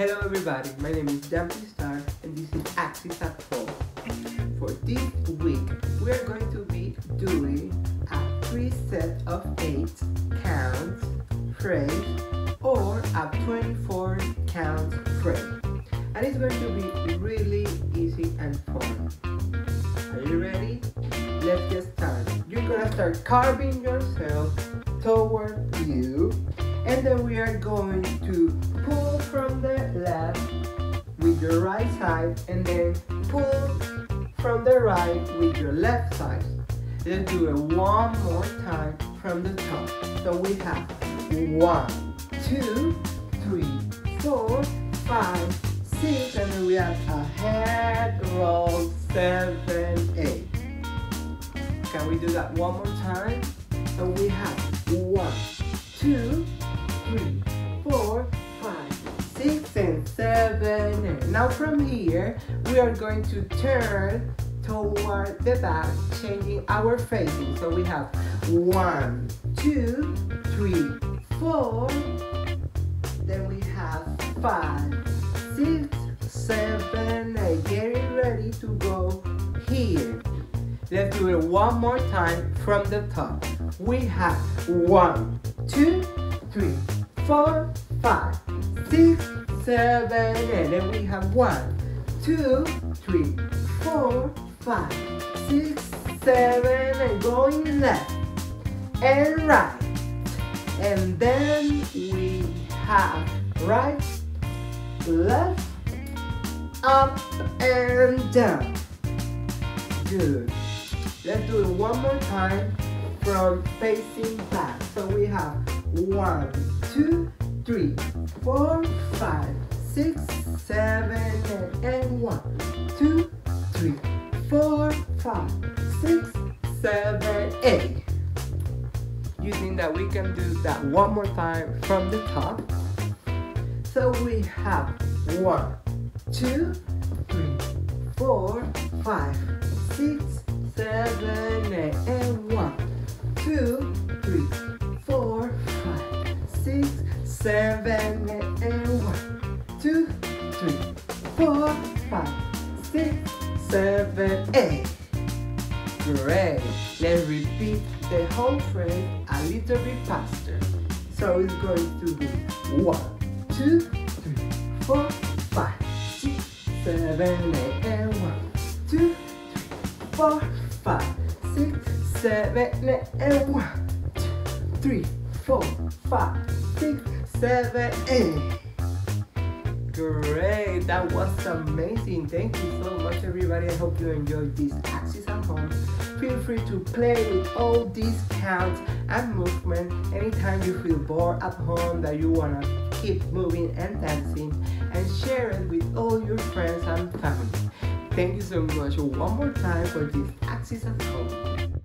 Hello everybody, my name is Dumpy Star and this is Axis at Home. For this week, we are going to be doing a three set of eight counts phrase or a 24 count phrase. And it's going to be really easy and fun. Are you ready? Let's get started. You're gonna start carving yourself toward you and then we are going to pull from the left with your right side and then pull from the right with your left side. Let's do it one more time from the top. So we have one, two, three, four, five, six, and then we have a head roll, seven, eight. Can we do that one more time? So we have one, two, four, five, six, and seven. Now from here, we are going to turn toward the back, changing our facing. So we have one, two, three, four. Then we have five, six, seven, eight. Getting ready to go here. Let's do it one more time from the top. We have one, two, three, four, five, six, seven, and then we have one, two, three, four, five, six, seven, and going left and right. And then we have right, left, up, and down. Good. Let's do it one more time from facing back. So we have one, two, three, four, five, six, seven, eight. You think that we can do that one more time from the top? So we have one, two, three, four, five, six, seven, eight, and one, two, three, four, five, six, seven, eight, and one, two, three, four, five, seven, eight. Great. Let's repeat the whole phrase a little bit faster. So it's going to be one, two, three, four, five, six, seven, eight, and one, two, three, four, five, six, seven, eight, and one, two, three, four, five, six, seven, eight. Great, that was amazing. Thank you so much, everybody. I hope you enjoyed this Axis at Home. Feel free to play with all these counts and movement anytime you feel bored at home that you wanna keep moving and dancing and share it with all your friends and family. Thank you so much one more time for this Axis at Home.